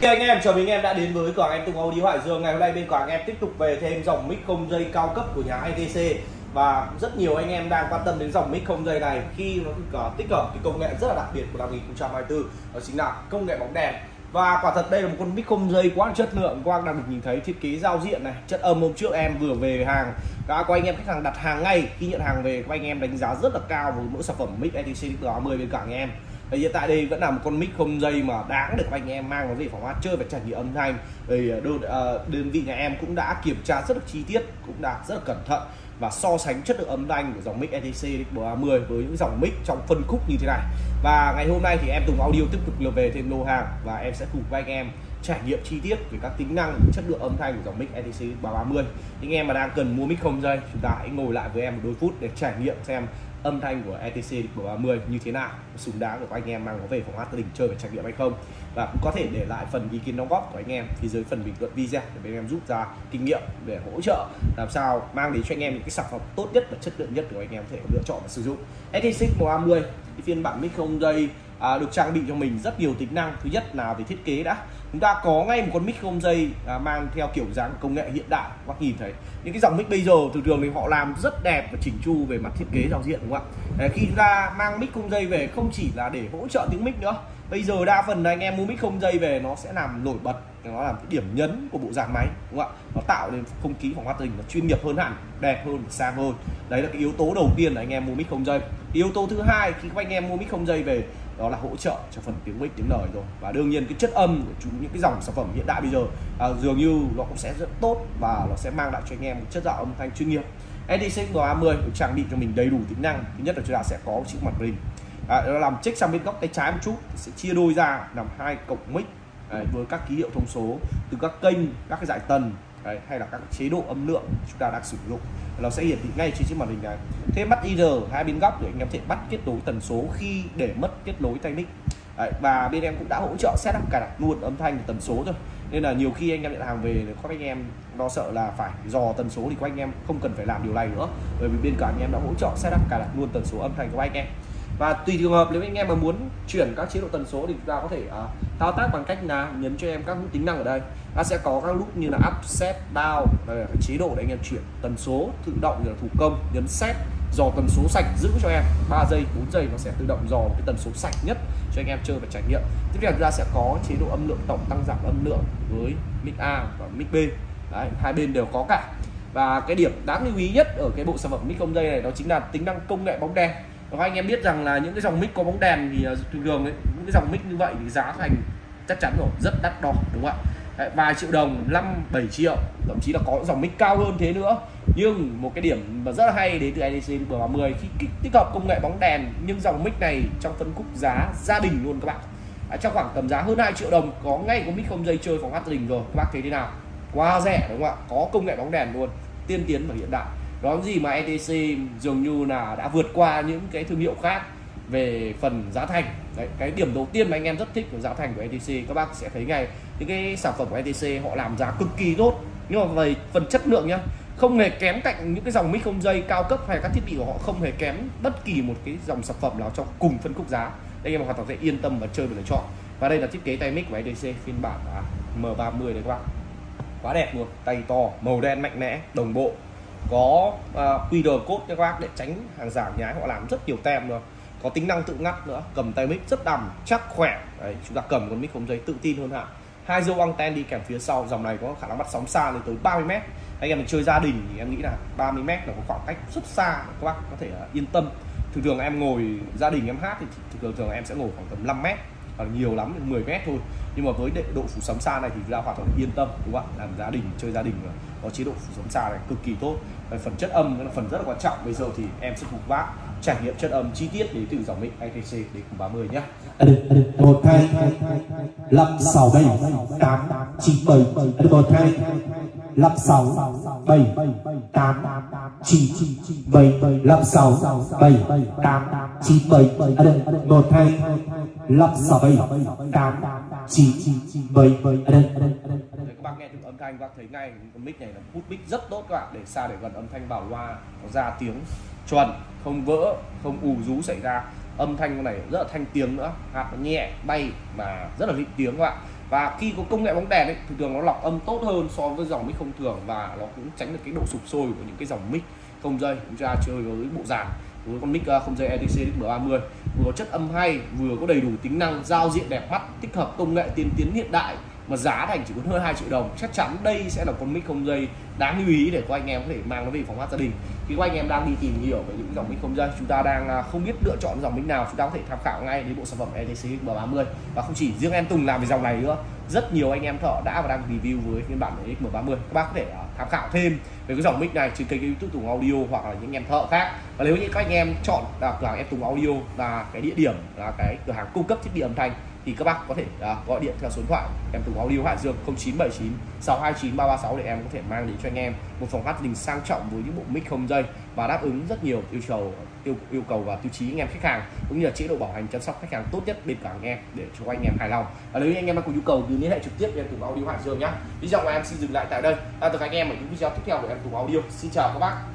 Hey anh em, chào mừng anh em đã đến với cửa hàng em Tùng Audio Hải Dương. Ngày hôm nay bên cửa hàng em tiếp tục về thêm dòng mic không dây cao cấp của nhà ITC và rất nhiều anh em đang quan tâm đến dòng mic không dây này khi nó có tích hợp cái công nghệ rất là đặc biệt của năm 2024 đó chính là công nghệ bóng đèn. Và quả thật đây là một con mic không dây quá chất lượng. Quang đang được nhìn thấy thiết kế giao diện này chất âm hôm trước em vừa về hàng. Đã có anh em khách hàng đặt hàng ngay. Khi nhận hàng về các anh em đánh giá rất là cao với mỗi sản phẩm mic ETC 10 bên cả anh em. Và hiện tại đây vẫn là một con mic không dây mà đáng được anh em mang nó về phòng hát chơi và trải nghiệm âm thanh. Thì đơn, à, đơn vị nhà em cũng đã kiểm tra rất là chi tiết cũng đã rất là cẩn thận và so sánh chất lượng âm thanh của dòng mic ETC 30 với những dòng mic trong phân khúc như thế này. Và ngày hôm nay thì em Tùng Audio tiếp tục lượt về thêm lô hàng và em sẽ cùng với anh em trải nghiệm chi tiết về các tính năng chất lượng âm thanh của dòng mic ETC 330 những em mà đang cần mua mic không dây chúng ta hãy ngồi lại với em một đôi phút để trải nghiệm xem âm thanh của ETC của 30 như thế nào? Súng đá của anh em mang nó về phòng hát gia đình chơi và trải nghiệm hay không? Và cũng có thể để lại phần ý kiến đóng góp của anh em phía dưới phần bình luận video để bên em rút ra kinh nghiệm để hỗ trợ làm sao mang đến cho anh em những cái sản phẩm tốt nhất và chất lượng nhất của anh em có thể lựa chọn và sử dụng. ETC 30 phiên bản mic không dây à, được trang bị cho mình rất nhiều tính năng. Thứ nhất là về thiết kế đã chúng ta có ngay một con mic không dây à, mang theo kiểu dáng công nghệ hiện đại. Các bác nhìn thấy những cái dòng mic bây giờ thường thường thì họ làm rất đẹp và chỉnh chu về mặt thiết kế giao diện đúng không ạ? À, khi chúng ta mang mic không dây về không chỉ là để hỗ trợ tiếng mic nữa bây giờ đa phần anh em mua mic không dây về nó sẽ làm nổi bật nó làm cái điểm nhấn của bộ dàn máy đúng không ạ? Nó tạo nên không khí phòng hoạt hình nó chuyên nghiệp hơn hẳn đẹp hơn sang hơn. Đấy là cái yếu tố đầu tiên là anh em mua mic không dây. Yếu tố thứ hai khi các anh em mua mic không dây về đó là hỗ trợ cho phần tiếng mic tiếng lời rồi. Và đương nhiên cái chất âm của chúng những cái dòng sản phẩm hiện đại bây giờ à, dường như nó cũng sẽ rất tốt và nó sẽ mang lại cho anh em một chất giọng âm thanh chuyên nghiệp. EDC 30 được trang bị cho mình đầy đủ tính năng. Thứ nhất là chúng ta sẽ có chữ mặt bình, à, nó làm check sang bên góc tay trái một chút sẽ chia đôi ra làm hai cổng mic đấy, với các ký hiệu thông số từ các kênh các cái giải tần đấy, hay là các chế độ âm lượng chúng ta đang sử dụng. Nó sẽ hiển thị ngay trên chiếc màn hình này. Thế bắt IR hai bên góc để anh em có thể bắt kết nối tần số khi để mất kết nối tay mic Đấy, và bên em cũng đã hỗ trợ setup cài đặt luôn âm thanh tần số rồi. Nên là nhiều khi anh em nhận hàng về có các anh em lo sợ là phải dò tần số thì các anh em không cần phải làm điều này nữa. Bởi vì bên cả anh em đã hỗ trợ setup cài đặt luôn tần số âm thanh của anh em và tùy trường hợp nếu anh em mà muốn chuyển các chế độ tần số thì chúng ta có thể uh, thao tác bằng cách là nhấn cho em các nút tính năng ở đây. Ta sẽ có các nút như là up set down đây là cái chế độ để anh em chuyển tần số tự động như là thủ công nhấn set dò tần số sạch giữ cho em. 3 giây 4 giây nó sẽ tự động dò cái tần số sạch nhất cho anh em chơi và trải nghiệm. Tiếp theo chúng ta sẽ có chế độ âm lượng tổng tăng giảm âm lượng với mic A và mic B. Đấy, hai bên đều có cả. Và cái điểm đáng lưu ý nhất ở cái bộ sản phẩm mic không dây này đó chính là tính năng công nghệ bóng đèn và anh em biết rằng là những cái dòng mic có bóng đèn thì ờ, thường thường ấy, những cái dòng mic như vậy thì giá thành chắc chắn rồi rất đắt đỏ đúng không ạ? Đấy, vài triệu đồng 5 7 triệu thậm chí là có dòng mic cao hơn thế nữa. Nhưng một cái điểm mà rất là hay đến từ EDC 30 khi tích hợp công nghệ bóng đèn nhưng dòng mic này trong phân khúc giá gia đình luôn các bạn. À, trong khoảng tầm giá hơn 2 triệu đồng có ngay có mic không dây chơi phòng hát gia đình rồi các bác thấy thế nào? Quá rẻ đúng không ạ? Có công nghệ bóng đèn luôn tiên tiến và hiện đại đó gì mà ETC dường như là đã vượt qua những cái thương hiệu khác về phần giá thành. Đấy, cái điểm đầu tiên mà anh em rất thích của giá thành của ETC các bác sẽ thấy ngay. Những cái sản phẩm của ETC họ làm giá cực kỳ tốt. Nhưng mà về phần chất lượng nhá, không hề kém cạnh những cái dòng mic không dây cao cấp hay các thiết bị của họ, không hề kém bất kỳ một cái dòng sản phẩm nào trong cùng phân khúc giá. Đây em hoàn toàn sẽ yên tâm và chơi và lựa chọn. Và đây là thiết kế tay mic của ETC phiên bản à, M30 đấy các bạn quá đẹp luôn, tay to, màu đen mạnh mẽ, đồng bộ có à, uh, QR code cho các bác để tránh hàng giả nhái họ làm rất nhiều tem nữa có tính năng tự ngắt nữa cầm tay mic rất đầm chắc khỏe. Đấy chúng ta cầm con mic không dây tự tin hơn hẳn hai dấu anten đi kèm phía sau dòng này có khả năng bắt sóng xa lên tới 30 mét. Anh em mình chơi gia đình thì em nghĩ là 30 mét là có khoảng cách rất xa các bác có thể uh, yên tâm. Thường thường em ngồi gia đình em hát thì thường thường em sẽ ngồi khoảng tầm 5 mét hoặc nhiều lắm 10 mét thôi. Nhưng mà với độ phủ sóng xa này thì ra hoàn toàn yên tâm, đúng không ạ? Làm gia đình, chơi gia đình có chế độ phủ sóng xa này cực kỳ tốt. Và phần chất âm là phần rất là quan trọng. Bây giờ thì em sẽ cùng bác trải nghiệm chất âm chi tiết đến từ dòng mic ITC đến cùng 30 nhé. Một, hai năm, sáu, bảy, tám, chín, bảy. Một hai lập sáu, bảy, tám, chín, bảy lập sáu, bảy, tám, chín, bảy. À một, hai lập sáu, bảy, tám, chín, bảy à à các bác nghe được âm thanh bác thấy ngay, con mic này là hút mic rất tốt các bạn. Để xa để gần âm thanh bảo loa nó ra tiếng chuẩn, không vỡ, không ù rú xảy ra âm thanh này rất là thanh tiếng nữa. Hạt nó nhẹ, bay mà rất là lịnh tiếng các bạn và khi có công nghệ bóng đèn ấy, thường thường nó lọc âm tốt hơn so với dòng mic không thường và nó cũng tránh được cái độ sụp sôi của những cái dòng mic không dây. Chúng ta chơi với bộ dàn với con mic à, không dây ETC M30 vừa có chất âm hay, vừa có đầy đủ tính năng, giao diện đẹp mắt, tích hợp công nghệ tiên tiến hiện đại mà giá thành chỉ có hơn 2 triệu đồng. Chắc chắn đây sẽ là con mic không dây đáng lưu ý để các anh em có thể mang nó về phòng hát gia đình. Khi các anh em đang đi tìm hiểu về những dòng mic không dây, chúng ta đang à, không biết lựa chọn dòng mic nào, chúng ta có thể tham khảo ngay đến bộ sản phẩm ETC M30. Và không chỉ riêng em Tùng làm về dòng này nữa, rất nhiều anh em thợ đã và đang review với phiên bản XM30 các bác có thể à, tham khảo thêm về cái dòng mic này trên kênh youtube Tùng Audio hoặc là những anh em thợ khác. Và nếu như các anh em chọn là cửa hàng em Tùng Audio là cái địa điểm là cái cửa hàng cung cấp thiết bị âm thanh thì các bác có thể uh, gọi điện theo số điện thoại em Tùng Audio Hải Dương 0979 629 336 để em có thể mang đến cho anh em một phòng hát đình sang trọng với những bộ mic không dây và đáp ứng rất nhiều yêu cầu yêu yêu cầu và tiêu chí anh em khách hàng cũng như là chế độ bảo hành chăm sóc khách hàng tốt nhất bên cả anh em để cho anh em hài lòng. Và nếu như anh em có nhu cầu thì liên hệ trực tiếp với em Tùng Audio Hải Dương nhé video của em xin dừng lại tại đây. À, từ anh em ở những video tiếp theo của em Tùng Audio xin chào các bác.